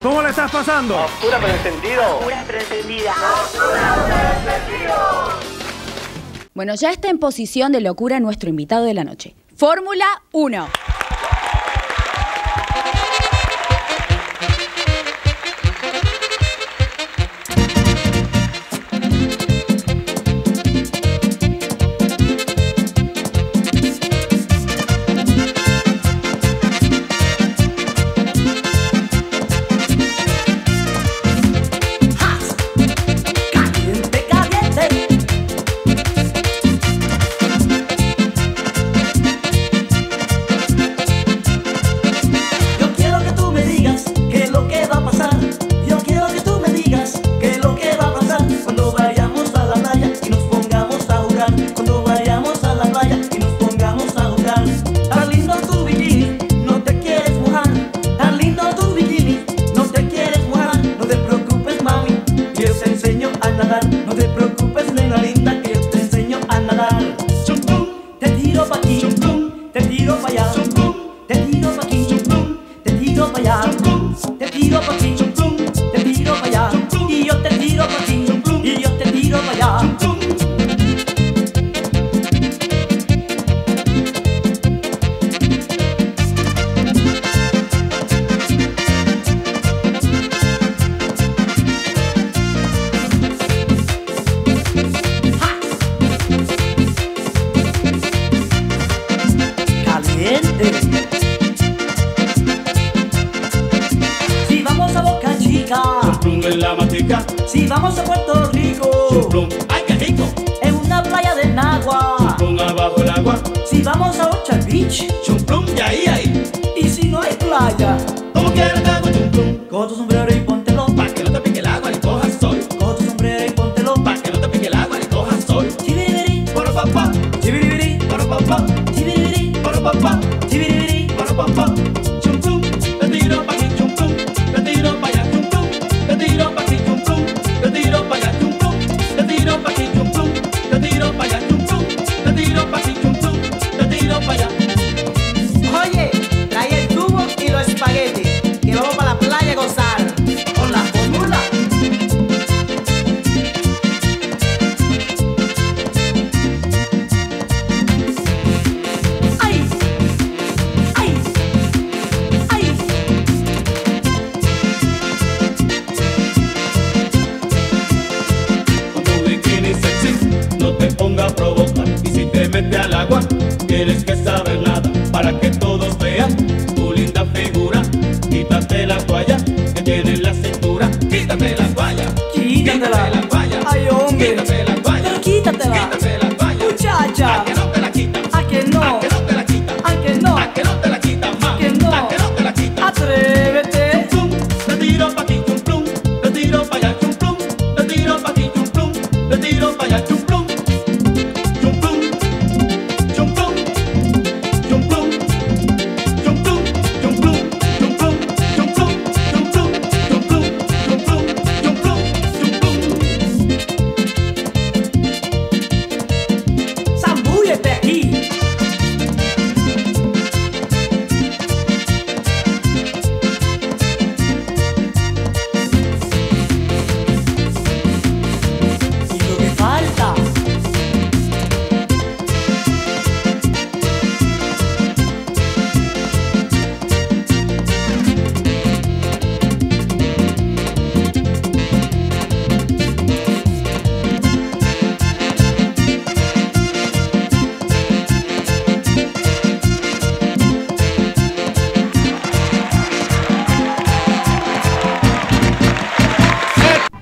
¿Cómo le estás pasando? A oscura pero encendido. Oscura pero encendida. oscura pero encendido. Bueno, ya está en posición de locura nuestro invitado de la noche. Fórmula 1. aquí, te tiro para allá, te tiro para aquí, te tiro para allá. Si vamos a Boca Chica, Chumplum en la matica. Si vamos a Puerto Rico, Chumplum, ay qué rico. En una playa del Nagua, Chumplum abajo el agua. Si vamos a Ocean Beach, Chumplum, y ahí, ahí. Y si no hay playa, como quiera, hago Chumplum. Con tu sombrero tienes que saber nada para que todos vean tu linda figura. Quítate la toalla que tiene en la cintura, quítate la toalla, quítate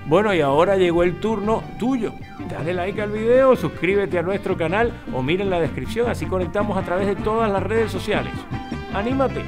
Bueno, y ahora llegó el turno tuyo. Dale like al video, suscríbete a nuestro canal o mira en la descripción, así conectamos a través de todas las redes sociales. ¡Anímate!